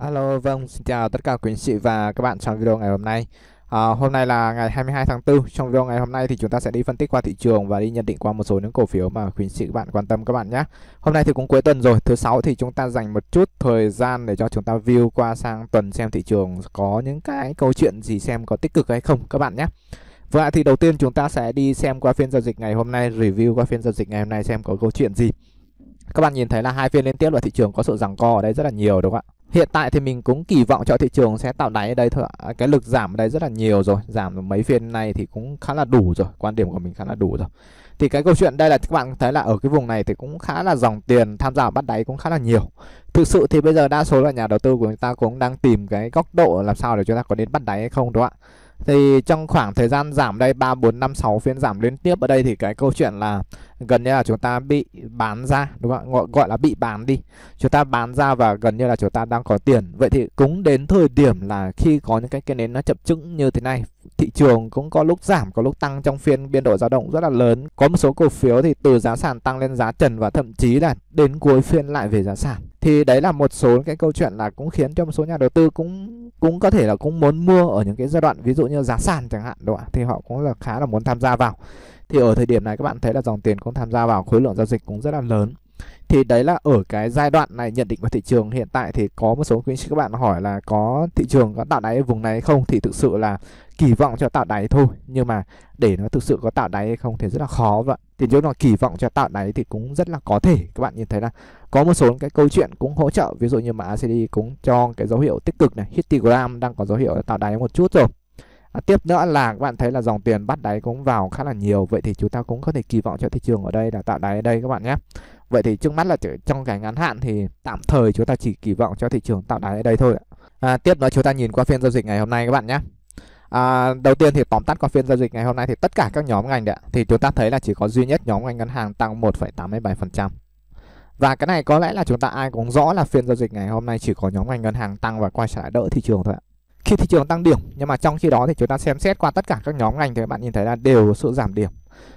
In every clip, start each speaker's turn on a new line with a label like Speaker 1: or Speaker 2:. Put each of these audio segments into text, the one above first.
Speaker 1: Alo, vâng, xin chào tất cả quý anh chị và các bạn trong video ngày hôm nay. À, hôm nay là ngày 22 tháng 4. Trong video ngày hôm nay thì chúng ta sẽ đi phân tích qua thị trường và đi nhận định qua một số những cổ phiếu mà quý anh chị các bạn quan tâm các bạn nhé. Hôm nay thì cũng cuối tuần rồi, thứ sáu thì chúng ta dành một chút thời gian để cho chúng ta view qua sang tuần xem thị trường có những cái câu chuyện gì xem có tích cực hay không các bạn nhé. Và thì đầu tiên chúng ta sẽ đi xem qua phiên giao dịch ngày hôm nay, review qua phiên giao dịch ngày hôm nay xem có câu chuyện gì. Các bạn nhìn thấy là hai phiên liên tiếp là thị trường có sự giằng co ở đây rất là nhiều đúng không ạ? Hiện tại thì mình cũng kỳ vọng cho thị trường sẽ tạo đáy ở đây thôi ạ. À, cái lực giảm ở đây rất là nhiều rồi, giảm mấy phiên này thì cũng khá là đủ rồi, quan điểm của mình khá là đủ rồi. Thì cái câu chuyện đây là các bạn thấy là ở cái vùng này thì cũng khá là dòng tiền tham gia bắt đáy cũng khá là nhiều. Thực sự thì bây giờ đa số là nhà đầu tư của chúng ta cũng đang tìm cái góc độ làm sao để chúng ta có đến bắt đáy hay không đúng không ạ? Thì trong khoảng thời gian giảm đây 3 4 5 6 phiên giảm liên tiếp ở đây thì cái câu chuyện là gần như là chúng ta bị bán ra đúng không ạ? Gọi, gọi là bị bán đi. Chúng ta bán ra và gần như là chúng ta đang có tiền. Vậy thì cũng đến thời điểm là khi có những cái cái nến nó chập chững như thế này, thị trường cũng có lúc giảm, có lúc tăng trong phiên biên độ dao động rất là lớn. Có một số cổ phiếu thì từ giá sàn tăng lên giá trần và thậm chí là đến cuối phiên lại về giá sàn. Thì đấy là một số cái câu chuyện là cũng khiến cho một số nhà đầu tư cũng cũng có thể là cũng muốn mua ở những cái giai đoạn ví dụ như giá sàn chẳng hạn đúng không ạ? Thì họ cũng là khá là muốn tham gia vào thì ở thời điểm này các bạn thấy là dòng tiền cũng tham gia vào khối lượng giao dịch cũng rất là lớn thì đấy là ở cái giai đoạn này nhận định của thị trường. Hiện tại thì có một số quý các bạn hỏi là có thị trường có tạo đáy ở vùng này hay không thì thực sự là kỳ vọng cho tạo đáy thôi. Nhưng mà để nó thực sự có tạo đáy hay không thì rất là khó vậy thì nếu mà kỳ vọng cho tạo đáy thì cũng rất là có thể. Các bạn nhìn thấy là có một số cái câu chuyện cũng hỗ trợ. Ví dụ như mà ACD cũng cho cái dấu hiệu tích cực này. Histogram đang có dấu hiệu tạo đáy một chút rồi. À, tiếp nữa là các bạn thấy là dòng tiền bắt đáy cũng vào khá là nhiều. Vậy thì chúng ta cũng có thể kỳ vọng cho thị trường ở đây là tạo đáy ở đây các bạn nhé. Vậy thì trước mắt là trong cái ngắn hạn thì tạm thời chúng ta chỉ kỳ vọng cho thị trường tạo đáy ở đây thôi à, Tiếp nữa chúng ta nhìn qua phiên giao dịch ngày hôm nay các bạn nhé. À, đầu tiên thì tóm tắt qua phiên giao dịch ngày hôm nay thì tất cả các nhóm ngành đấy thì chúng ta thấy là chỉ có duy nhất nhóm ngành ngân hàng tăng 1,87%. Và cái này có lẽ là chúng ta ai cũng rõ là phiên giao dịch ngày hôm nay chỉ có nhóm ngành ngân hàng tăng và quay trở lại đỡ thị trường thôi ạ khi thị trường tăng điểm, nhưng mà trong khi đó thì chúng ta xem xét qua tất cả các nhóm ngành thì các bạn nhìn thấy là đều có sự giảm điểm.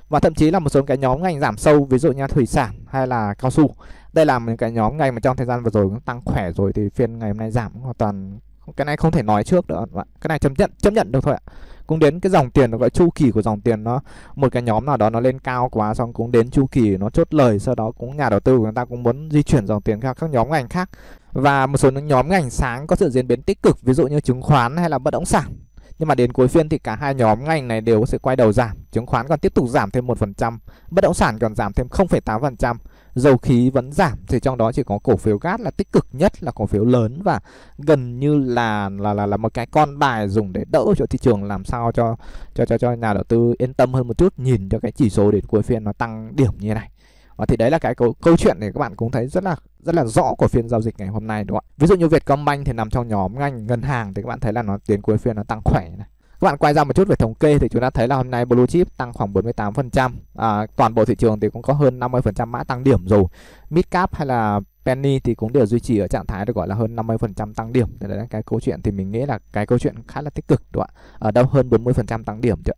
Speaker 1: Và thậm chí là một số cái nhóm ngành giảm sâu, ví dụ như thủy sản hay là cao su. Đây là một cái nhóm ngành mà trong thời gian vừa rồi cũng tăng khỏe rồi thì phiên ngày hôm nay giảm hoàn toàn. Cái này không thể nói trước được bạn cái này chấp nhận chấp nhận được thôi ạ cũng đến cái dòng tiền nó gọi chu kỳ của dòng tiền nó một cái nhóm nào đó nó lên cao quá xong cũng đến chu kỳ nó chốt lời sau đó cũng nhà đầu tư của người ta cũng muốn di chuyển dòng tiền sang các nhóm ngành khác. Và một số những nhóm ngành sáng có sự diễn biến tích cực ví dụ như chứng khoán hay là bất động sản. Nhưng mà đến cuối phiên thì cả hai nhóm ngành này đều có sự quay đầu giảm. Chứng khoán còn tiếp tục giảm thêm 1% bất động sản còn giảm thêm 0,8% dầu khí vẫn giảm thì trong đó chỉ có cổ phiếu gas là tích cực nhất là cổ phiếu lớn và gần như là là là là một cái con bài dùng để đỡ cho thị trường làm sao cho cho cho cho nhà đầu tư yên tâm hơn một chút nhìn cho cái chỉ số đến cuối phiên nó tăng điểm như này và thì đấy là cái câu, câu chuyện để các bạn cũng thấy rất là rất là rõ của phiên giao dịch ngày hôm nay đúng không ạ? Ví dụ như Vietcombank thì nằm trong nhóm ngành ngân hàng thì các bạn thấy là nó đến cuối phiên nó tăng khỏe này. Các bạn quay ra một chút về thống kê thì chúng ta thấy là hôm nay blue chip tăng khoảng 48%. À, toàn bộ thị trường thì cũng có hơn 50% mã tăng điểm rồi. Mid cap hay là penny thì cũng đều duy trì ở trạng thái được gọi là hơn 50% tăng điểm. Đấy là cái câu chuyện thì mình nghĩ là cái câu chuyện khá là tích cực đúng không ạ? Ở đâu hơn 40% tăng điểm chứ.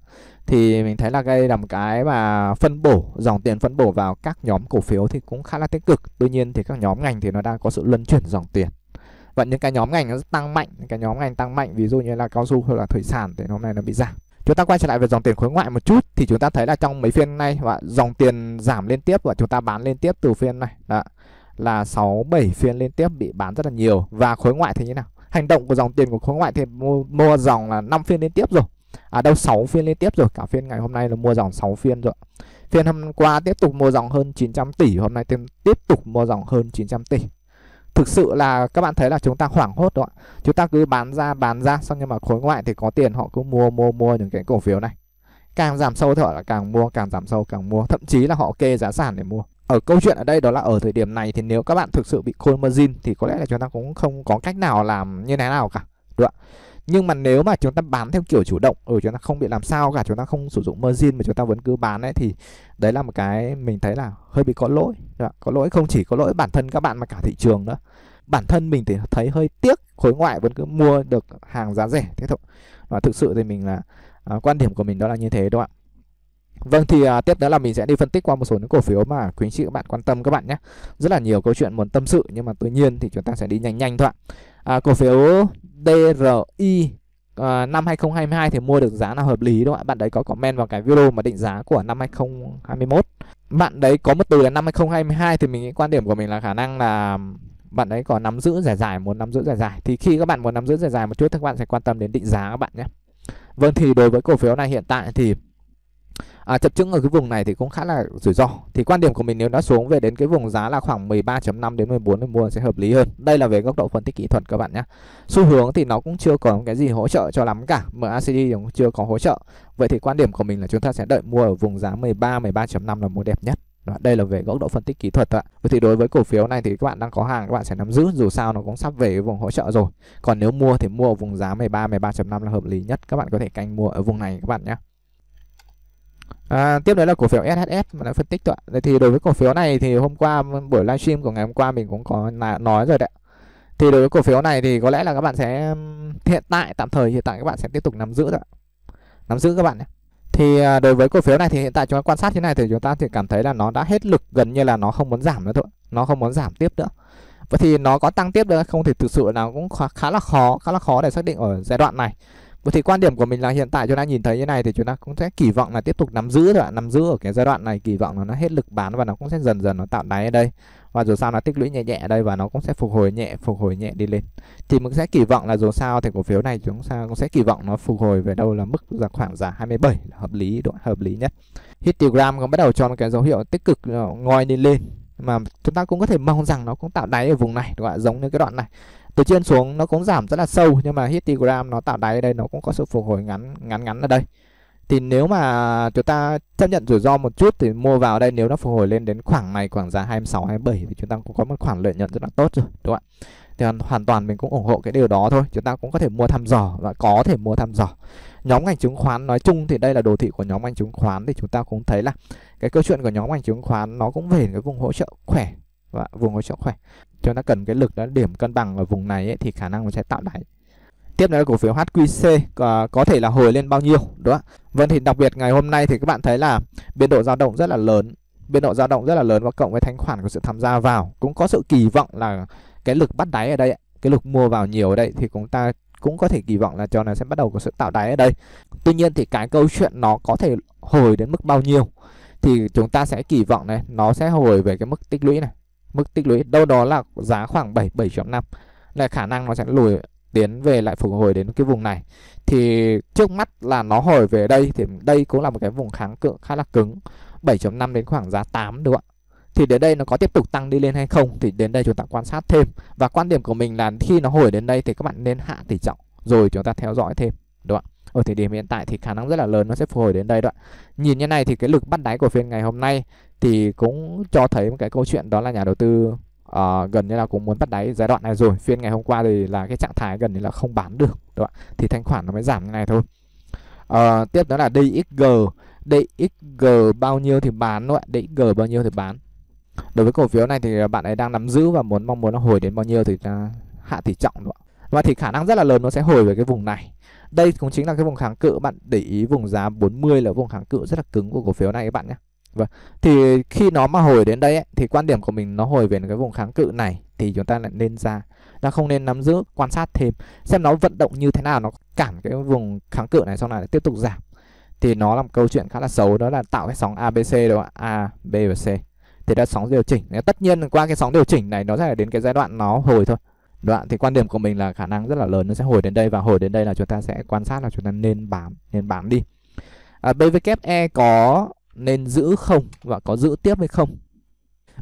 Speaker 1: Thì mình thấy là đây là một cái mà phân bổ dòng tiền phân bổ vào các nhóm cổ phiếu thì cũng khá là tích cực. Tuy nhiên thì các nhóm ngành thì nó đang có sự luân chuyển dòng tiền và những cái nhóm ngành nó tăng mạnh những cái nhóm ngành tăng mạnh ví dụ như là cao su hay là thủy sản thì hôm nay nó bị giảm. Chúng ta quay trở lại về dòng tiền khối ngoại một chút thì chúng ta thấy là trong mấy phiên này và dòng tiền giảm liên tiếp và chúng ta bán liên tiếp từ phiên này đó là 6 7 phiên liên tiếp bị bán rất là nhiều. Và khối ngoại thì như nào? Hành động của dòng tiền của khối ngoại thì mua, mua dòng là 5 phiên liên tiếp rồi. À đâu 6 phiên liên tiếp rồi. Cả phiên ngày hôm nay là mua dòng 6 phiên rồi. Phiên hôm qua tiếp tục mua dòng hơn 900 tỷ hôm nay tiếp tục mua dòng hơn 900 tỷ thực sự là các bạn thấy là chúng ta hoảng hốt đó chúng ta cứ bán ra bán ra, xong nhưng mà khối ngoại thì có tiền, họ cứ mua mua mua những cái cổ phiếu này. Càng giảm sâu thì họ là càng mua, càng giảm sâu, càng mua. Thậm chí là họ kê giá sản để mua. Ở câu chuyện ở đây đó là ở thời điểm này thì nếu các bạn thực sự bị call margin thì có lẽ là chúng ta cũng không có cách nào làm như thế nào cả được ạ? Nhưng mà nếu mà chúng ta bán theo kiểu chủ động ở ừ, chúng ta không bị làm sao cả chúng ta không sử dụng margin mà chúng ta vẫn cứ bán ấy thì đấy là một cái mình thấy là hơi bị có lỗi. Dạ, có lỗi không chỉ có lỗi bản thân các bạn mà cả thị trường nữa. Bản thân mình thì thấy hơi tiếc khối ngoại vẫn cứ mua được hàng giá rẻ. Thế thôi. Và thực sự thì mình là à, quan điểm của mình đó là như thế đúng không ạ. Vâng thì uh, tiếp đó là mình sẽ đi phân tích qua một số những cổ phiếu mà quý anh chị các bạn quan tâm các bạn nhé. Rất là nhiều câu chuyện muốn tâm sự nhưng mà tự nhiên thì chúng ta sẽ đi nhanh nhanh thôi ạ. À, cổ phiếu DRI à, năm 2022 thì mua được giá nào hợp lý đúng không ạ? Bạn đấy có comment vào cái video mà định giá của năm 2021. Bạn đấy có một từ là năm 2022 thì mình nghĩ quan điểm của mình là khả năng là bạn ấy có nắm giữ dài dài muốn nắm giữ dài dài thì khi các bạn muốn nắm giữ dài dài một chút thì các bạn sẽ quan tâm đến định giá các bạn nhé. Vâng thì đối với cổ phiếu này hiện tại thì à, chập chững ở cái vùng này thì cũng khá là rủi ro thì quan điểm của mình nếu nó xuống về đến cái vùng giá là khoảng 13.5 đến 14 thì mua sẽ hợp lý hơn đây là về góc độ phân tích kỹ thuật các bạn nhé xu hướng thì nó cũng chưa có cái gì hỗ trợ cho lắm cả MACD cũng chưa có hỗ trợ vậy thì quan điểm của mình là chúng ta sẽ đợi mua ở vùng giá 13 13.5 là mua đẹp nhất đây là về góc độ phân tích kỹ thuật ạ. Vậy thì đối với cổ phiếu này thì các bạn đang có hàng các bạn sẽ nắm giữ dù sao nó cũng sắp về cái vùng hỗ trợ rồi. Còn nếu mua thì mua ở vùng giá 13 13.5 là hợp lý nhất. Các bạn có thể canh mua ở vùng này các bạn nhé. À, tiếp đến là cổ phiếu SHS mà đã phân tích rồi Đấy thì đối với cổ phiếu này thì hôm qua buổi livestream của ngày hôm qua mình cũng có nói rồi đấy. Thì đối với cổ phiếu này thì có lẽ là các bạn sẽ hiện tại tạm thời hiện tại các bạn sẽ tiếp tục nắm giữ rồi. Nắm giữ các bạn nhé. Thì à, đối với cổ phiếu này thì hiện tại chúng ta quan sát thế này thì chúng ta thì cảm thấy là nó đã hết lực gần như là nó không muốn giảm nữa thôi. Nó không muốn giảm tiếp nữa. Vậy thì nó có tăng tiếp được không thì thực sự là cũng khá là khó, khá là khó để xác định ở giai đoạn này. Vậy thì quan điểm của mình là hiện tại chúng ta nhìn thấy như này thì chúng ta cũng sẽ kỳ vọng là tiếp tục nắm giữ thôi ạ, nắm giữ ở cái giai đoạn này kỳ vọng là nó hết lực bán và nó cũng sẽ dần dần nó tạo đáy ở đây. Và dù sao nó tích lũy nhẹ nhẹ ở đây và nó cũng sẽ phục hồi nhẹ, phục hồi nhẹ đi lên. Thì mình sẽ kỳ vọng là dù sao thì cổ phiếu này chúng ta cũng sẽ kỳ vọng nó phục hồi về đâu là mức là khoảng giá 27 là hợp lý, độ hợp lý nhất. Histogram cũng bắt đầu cho một cái dấu hiệu tích cực ờ, ngoi đi lên mà chúng ta cũng có thể mong rằng nó cũng tạo đáy ở vùng này đúng không ạ giống như cái đoạn này từ trên xuống nó cũng giảm rất là sâu, nhưng mà histogram nó tạo đáy ở đây nó cũng có sự phục hồi ngắn ngắn ngắn ở đây. Thì nếu mà chúng ta chấp nhận rủi ro một chút thì mua vào đây nếu nó phục hồi lên đến khoảng này, khoảng giá 26 27 thì chúng ta cũng có một khoản lợi nhuận rất là tốt rồi, đúng không ạ? Thì hoàn toàn mình cũng ủng hộ cái điều đó thôi. Chúng ta cũng có thể mua thăm dò và có thể mua thăm dò. Nhóm ngành chứng khoán nói chung thì đây là đồ thị của nhóm ngành chứng khoán thì chúng ta cũng thấy là cái câu chuyện của nhóm ngành chứng khoán nó cũng về cái vùng hỗ trợ khỏe và vùng hỗ trợ khỏe cho nó cần cái lực đó điểm cân bằng ở vùng này ấy, thì khả năng nó sẽ tạo đáy. Tiếp nữa là cổ phiếu HQC có, có thể là hồi lên bao nhiêu đúng không Vâng thì đặc biệt ngày hôm nay thì các bạn thấy là biên độ dao động rất là lớn biên độ dao động rất là lớn và cộng với thanh khoản của sự tham gia vào cũng có sự kỳ vọng là cái lực bắt đáy ở đây cái lực mua vào nhiều ở đây thì chúng ta cũng có thể kỳ vọng là cho nó sẽ bắt đầu có sự tạo đáy ở đây. Tuy nhiên thì cái câu chuyện nó có thể hồi đến mức bao nhiêu thì chúng ta sẽ kỳ vọng này nó sẽ hồi về cái mức tích lũy này mức tích lũy, đâu đó là giá khoảng 77.5 là khả năng nó sẽ lùi tiến về lại phục hồi đến cái vùng này. Thì trước mắt là nó hồi về đây, thì đây cũng là một cái vùng kháng cự khá là cứng. 7.5 đến khoảng giá 8 đúng không ạ? Thì đến đây nó có tiếp tục tăng đi lên hay không thì đến đây chúng ta quan sát thêm. Và quan điểm của mình là khi nó hồi đến đây thì các bạn nên hạ tỷ trọng, rồi chúng ta theo dõi thêm, đúng không ạ? Ở thời điểm hiện tại thì khả năng rất là lớn nó sẽ phục hồi đến đây đoạn nhìn như này thì cái lực bắt đáy của phiên ngày hôm nay thì cũng cho thấy một cái câu chuyện đó là nhà đầu tư uh, gần như là cũng muốn bắt đáy giai đoạn này rồi. Phiên ngày hôm qua thì là cái trạng thái gần như là không bán được đúng không thì thanh khoản nó mới giảm như này thôi. Uh, tiếp đó là DXG DXG bao nhiêu thì bán đúng không DXG bao nhiêu thì bán. Đối với cổ phiếu này thì bạn ấy đang nắm giữ và muốn mong muốn nó hồi đến bao nhiêu thì hạ tỷ trọng đúng không và thì khả năng rất là lớn nó sẽ hồi về cái vùng này đây cũng chính là cái vùng kháng cự bạn để ý vùng giá 40 là vùng kháng cự rất là cứng của cổ phiếu này các bạn nhé Vâng. Thì khi nó mà hồi đến đây ấy, thì quan điểm của mình nó hồi về cái vùng kháng cự này thì chúng ta lại nên ra. Là không nên nắm giữ, quan sát thêm xem nó vận động như thế nào nó cản cái vùng kháng cự này sau này tiếp tục giảm. Thì nó làm câu chuyện khá là xấu đó là tạo cái sóng ABC đúng không ạ? A, B và C. Thì đã sóng điều chỉnh. Tất nhiên qua cái sóng điều chỉnh này nó sẽ đến cái giai đoạn nó hồi thôi. Đoạn thì quan điểm của mình là khả năng rất là lớn nó sẽ hồi đến đây và hồi đến đây là chúng ta sẽ quan sát là chúng ta nên bán, nên bán đi. À, BWE có nên giữ không và có giữ tiếp hay không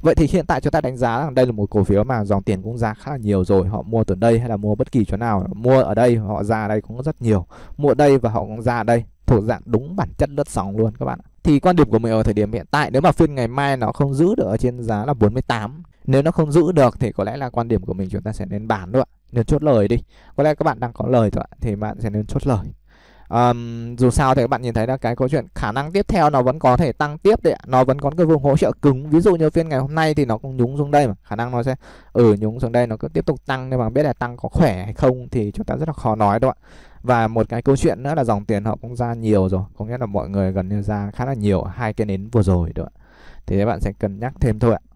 Speaker 1: Vậy thì hiện tại chúng ta đánh giá rằng đây là một cổ phiếu mà dòng tiền cũng ra khá là nhiều rồi Họ mua từ đây hay là mua bất kỳ chỗ nào Mua ở đây họ ra ở đây cũng rất nhiều Mua ở đây và họ cũng ra ở đây Thuộc dạng đúng bản chất đất sóng luôn các bạn Thì quan điểm của mình ở thời điểm hiện tại Nếu mà phiên ngày mai nó không giữ được ở trên giá là 48 nếu nó không giữ được thì có lẽ là quan điểm của mình chúng ta sẽ nên bán thôi ạ Nên chốt lời đi. Có lẽ các bạn đang có lời thôi ạ Thì bạn sẽ nên chốt lời. Um, dù sao thì các bạn nhìn thấy là cái câu chuyện khả năng tiếp theo nó vẫn có thể tăng tiếp đấy ạ. Nó vẫn có cái vùng hỗ trợ cứng. Ví dụ như phiên ngày hôm nay thì nó cũng nhúng xuống đây mà. Khả năng nó sẽ ở ừ, nhúng xuống đây nó cứ tiếp tục tăng. Nhưng mà biết là tăng có khỏe hay không thì chúng ta rất là khó nói đâu ạ. Và một cái câu chuyện nữa là dòng tiền họ cũng ra nhiều rồi. Có nghĩa là mọi người gần như ra khá là nhiều. Hai cái nến vừa rồi nữa thì các bạn sẽ cân nhắc thêm thôi ạ.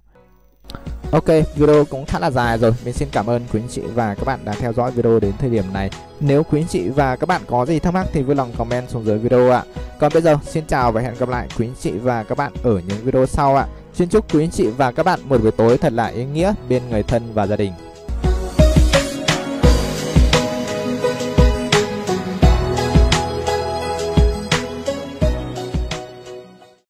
Speaker 1: Ok, video cũng khá là dài rồi. Mình xin cảm ơn quý anh chị và các bạn đã theo dõi video đến thời điểm này. Nếu quý anh chị và các bạn có gì thắc mắc thì vui lòng comment xuống dưới video ạ. Còn bây giờ, xin chào và hẹn gặp lại quý anh chị và các bạn ở những video sau ạ. Xin chúc quý anh chị và các bạn một buổi tối thật là ý nghĩa bên người thân và gia đình.